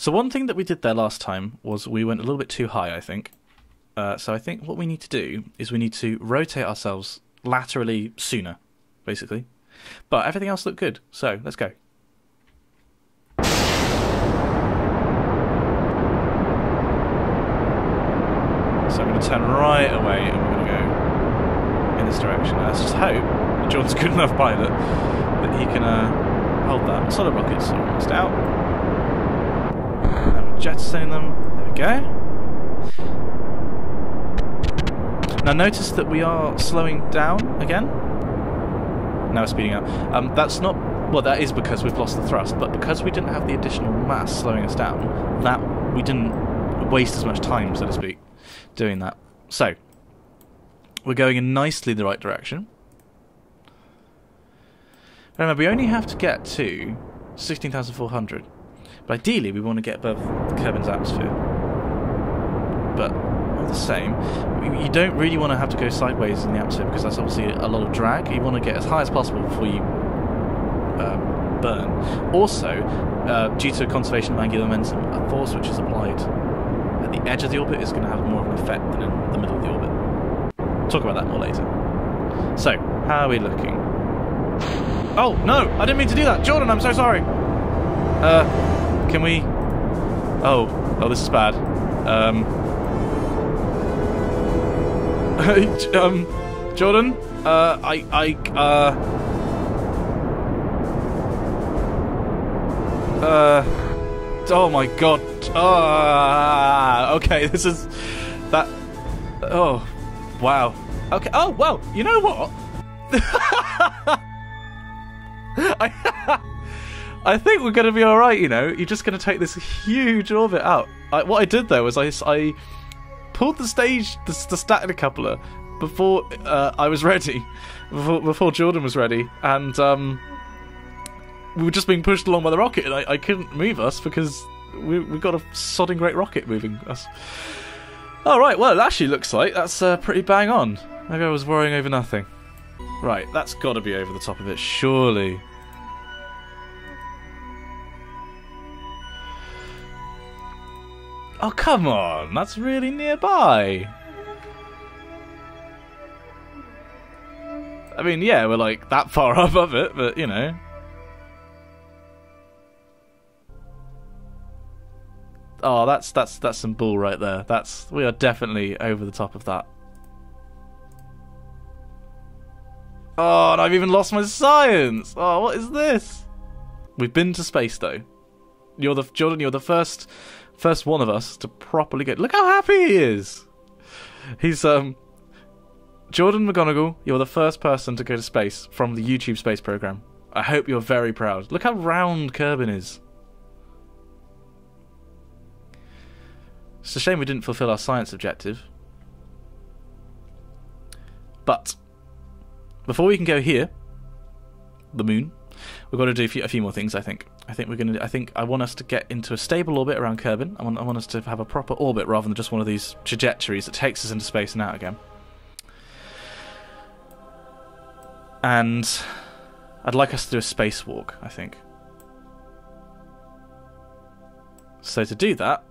So one thing that we did there last time was we went a little bit too high, I think. Uh, so I think what we need to do is we need to rotate ourselves laterally sooner, basically. But everything else looked good, so let's go. So I'm going to turn right away and we're going to go in this direction. Let's just hope that John's a good enough pilot that he can uh, hold that. Solid rockets almost out. Jettisoning them. There we go. Now notice that we are slowing down again. Now we're speeding up. Um, that's not... Well, that is because we've lost the thrust, but because we didn't have the additional mass slowing us down, that we didn't waste as much time, so to speak doing that. So, we're going in nicely the right direction. Remember, we only have to get to 16,400. But ideally, we want to get above the Kerbin's atmosphere. But all the same, you don't really want to have to go sideways in the atmosphere because that's obviously a lot of drag. You want to get as high as possible before you uh, burn. Also, uh, due to conservation of angular momentum, a force which is applied at the edge of the orbit is going to have more of an effect than in the middle of the orbit. Talk about that more later. So, how are we looking? Oh, no! I didn't mean to do that! Jordan, I'm so sorry! Uh, can we... Oh, oh, this is bad. Um... um, Jordan? Uh, I, I, uh... Uh... Oh my god. Ah, okay, this is that. Oh, wow. Okay. Oh well. You know what? I, I think we're going to be all right. You know, you're just going to take this huge orbit out. I, what I did though was I, I pulled the stage, the, the stack decoupler before uh, I was ready, before, before Jordan was ready, and um, we were just being pushed along by the rocket, and I, I couldn't move us because we we got a sodding great rocket moving us. All right, well, it actually looks like that's uh, pretty bang on. Maybe I was worrying over nothing. Right, that's got to be over the top of it, surely. Oh, come on, that's really nearby. I mean, yeah, we're like that far above it, but you know. Oh, that's that's that's some bull right there. That's we are definitely over the top of that. Oh, and I've even lost my science. Oh, what is this? We've been to space though. You're the Jordan. You're the first first one of us to properly get. Look how happy he is. He's um. Jordan McGonigal, you're the first person to go to space from the YouTube space program. I hope you're very proud. Look how round Kerbin is. It's a shame we didn't fulfill our science objective. But before we can go here, the moon, we've got to do a few, a few more things. I think. I think we're going to. I think I want us to get into a stable orbit around Kerbin. I want, I want us to have a proper orbit rather than just one of these trajectories that takes us into space and out again. And I'd like us to do a spacewalk. I think. So to do that,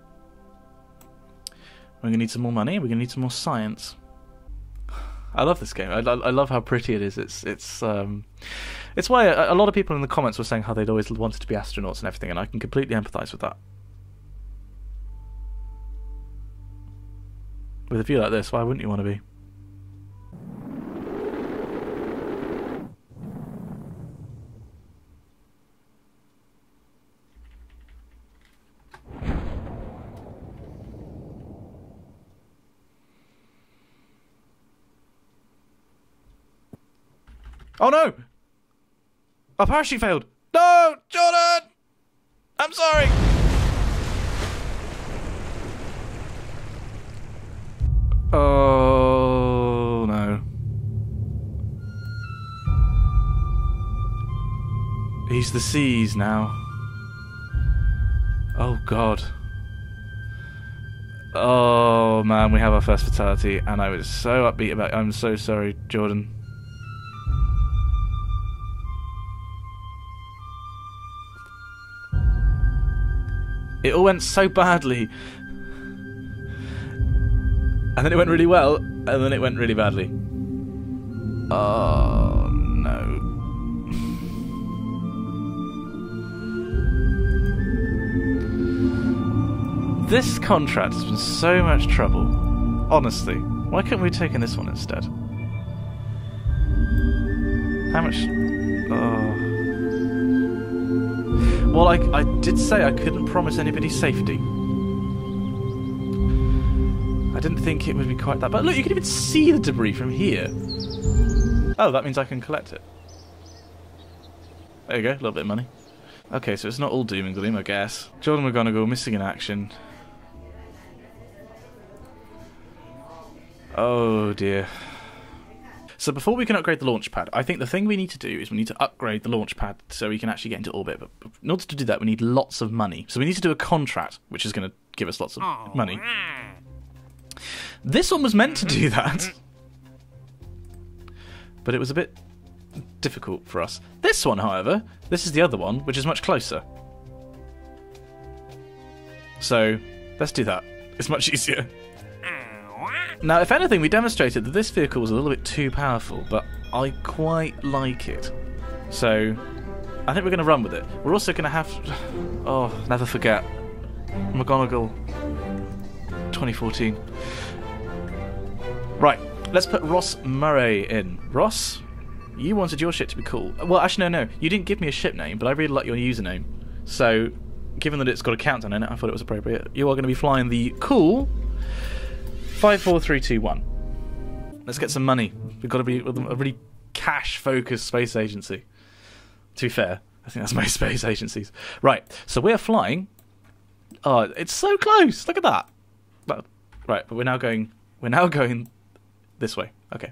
we're gonna need some more money. We're gonna need some more science. I love this game. I, I love how pretty it is. It's it's um, it's why a, a, lot of people in the comments were saying how they'd always wanted to be astronauts and everything, and I can completely empathise with that. With a view like this, why wouldn't you want to be? Oh no! Our parachute failed. No, Jordan! I'm sorry. Oh no. He's the seas now. Oh god. Oh man, we have our first fatality, and I was so upbeat about it. I'm so sorry, Jordan. It all went so badly. And then it went really well, and then it went really badly. Oh no. This contract has been so much trouble. Honestly, why couldn't we have taken this one instead? How much? Oh. Well, I, I did say I couldn't promise anybody safety. I didn't think it would be quite that. But look, you can even see the debris from here. Oh, that means I can collect it. There you go, a little bit of money. Okay, so it's not all doom and gloom, I guess. Jordan McGonigal missing in action. Oh dear. So before we can upgrade the launch pad, I think the thing we need to do is we need to upgrade the launch pad so we can actually get into orbit. But in order to do that, we need lots of money. So we need to do a contract, which is going to give us lots of money. This one was meant to do that, but it was a bit difficult for us. This one, however, this is the other one, which is much closer. So let's do that. It's much easier. Now, if anything, we demonstrated that this vehicle was a little bit too powerful, but I quite like it. So, I think we're going to run with it. We're also going to have... Oh, never forget. McGonigal 2014. Right, let's put Ross Murray in. Ross, you wanted your ship to be cool. Well, actually, no, no. You didn't give me a ship name, but I really like your username. So, given that it's got a countdown in it, I thought it was appropriate. You are going to be flying the cool Five, four, three, two, one. Let's get some money. We've got to be a really cash-focused space agency. To be fair, I think that's most space agencies. Right, so we're flying. Oh, it's so close. Look at that. Right, but we're now going. We're now going this way. Okay.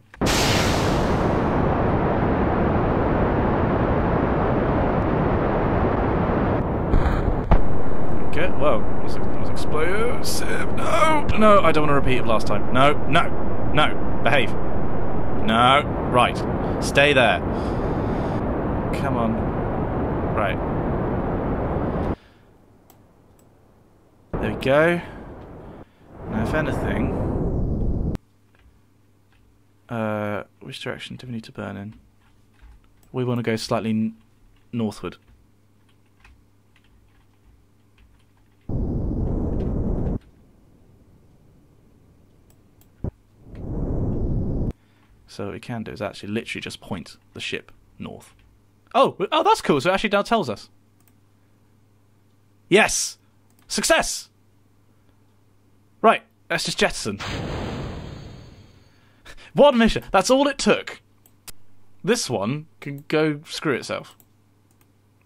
Okay. Whoa. That was, that was explosive. No. No, I don't want to repeat it last time. No. No. No. Behave. No. Right. Stay there. Come on. Right. There we go. Now, if anything... Uh, which direction do we need to burn in? We want to go slightly northward. So what we can do is actually literally just point the ship north. Oh, oh, that's cool. So it actually now tells us. Yes, success. Right, let's just jettison. One mission. That's all it took. This one can go screw itself.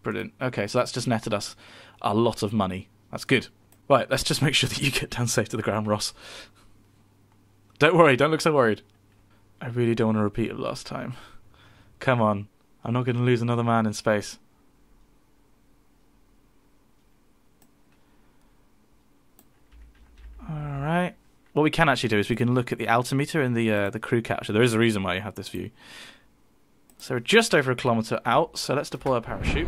Brilliant. Okay, so that's just netted us a lot of money. That's good. Right, let's just make sure that you get down safe to the ground, Ross. Don't worry, don't look so worried. I really don't want to repeat it last time. Come on, I'm not going to lose another man in space. Alright. What we can actually do is we can look at the altimeter in the uh, the crew capture. There is a reason why you have this view. So we're just over a kilometre out, so let's deploy our parachute.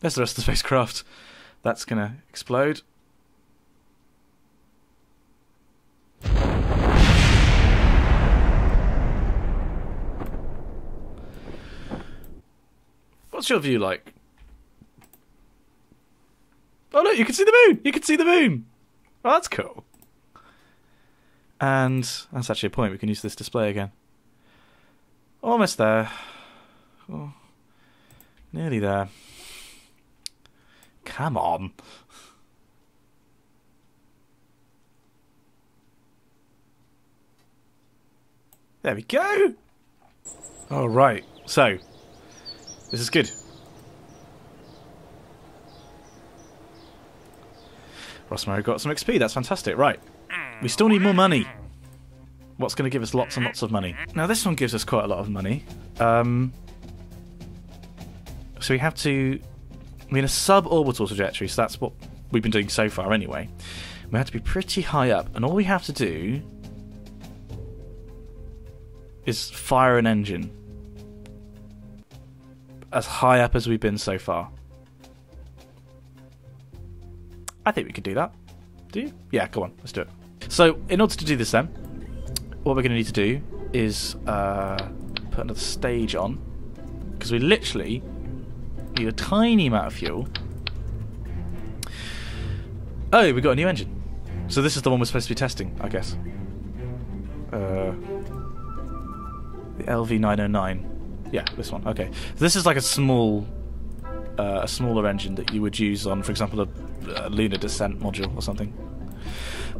There's the rest of the spacecraft. That's going to explode. Your view like? Oh look, you can see the moon! You can see the moon! Oh, that's cool. And that's actually a point. We can use this display again. Almost there. Oh, nearly there. Come on. There we go. All right. So, this is good. Ross Murray got some XP. That's fantastic. Right. We still need more money. What's going to give us lots and lots of money? Now, this one gives us quite a lot of money. Um, so we have to. I mean, a suborbital trajectory, so that's what we've been doing so far anyway. We have to be pretty high up, and all we have to do is fire an engine as high up as we've been so far. I think we could do that. Do you? Yeah, go on, let's do it. So, in order to do this then, what we're going to need to do is uh, put another stage on, because we literally need a tiny amount of fuel. Oh, we got a new engine. So this is the one we're supposed to be testing, I guess. Uh, the LV909. Yeah, this one. Okay. So this is like a small, uh, a smaller engine that you would use on, for example, a, a lunar descent module or something.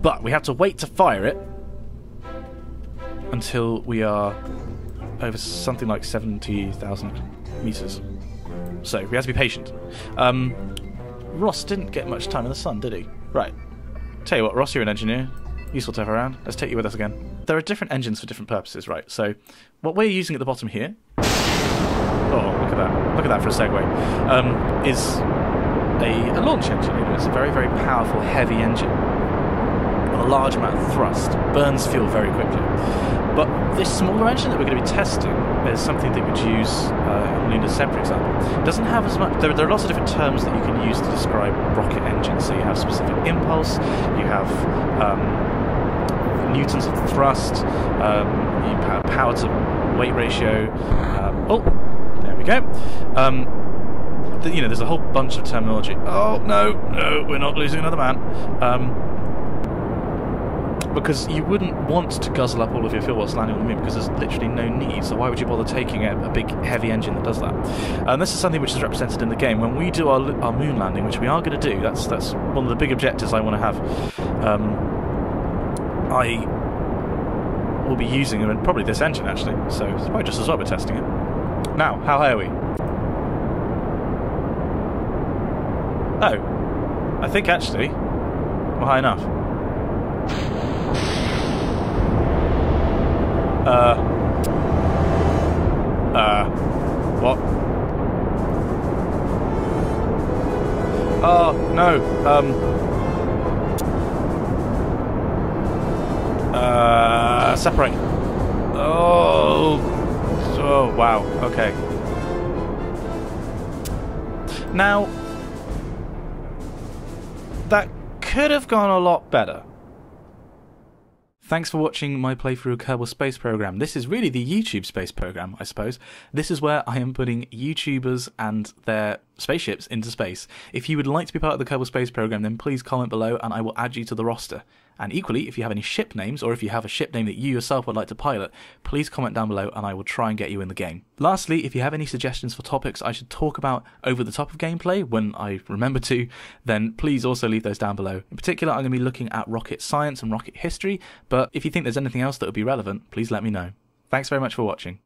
But we have to wait to fire it until we are over something like 70,000 meters. So we have to be patient. Um, Ross didn't get much time in the sun, did he? Right. Tell you what, Ross, you're an engineer. Useful to have around. Let's take you with us again. There are different engines for different purposes, right? So what we're using at the bottom here. Oh, look at that! Look at that for a segue. Um, is a, a launch engine. Know, it's a very, very powerful, heavy engine a large amount of thrust, burns fuel very quickly. But this smaller engine that we're going to be testing is something that we'd use uh, in Lunar Descent, for example. It doesn't have as much. There, there, are lots of different terms that you can use to describe rocket engines. So you have specific impulse, you have um, newtons of thrust, um, you have power to weight ratio. Um, oh, there we go. You know, there's a whole bunch of terminology. Oh no, no, we're not losing another man. Um, because you wouldn't want to guzzle up all of your fuel whilst landing on the moon because there's literally no need. So why would you bother taking a, a big heavy engine that does that? And this is something which is represented in the game. When we do our, our moon landing, which we are going to do, that's that's one of the big objectives I want to have. Um, I will be using probably this engine actually. So it's probably just as well we're testing it. Now, how high are we? Oh, I think actually we're high enough. Uh. Uh. What? Oh, no. Um. Uh. Separate. Oh. Oh, wow. Okay. Now. Could have gone a lot better. Thanks for watching my playthrough of Kerbal Space Program. This is really the YouTube Space Program, I suppose. This is where I am putting YouTubers and their spaceships into space. If you would like to be part of the Kerbal Space Program, then please comment below and I will add you to the roster. And equally, if you have any ship names, or if you have a ship name that you yourself would like to pilot, please comment down below and I will try and get you in the game. Lastly, if you have any suggestions for topics I should talk about over the top of gameplay when I remember to, then please also leave those down below. In particular, I'm going to be looking at rocket science and rocket history, but if you think there's anything else that would be relevant, please let me know. Thanks very much for watching.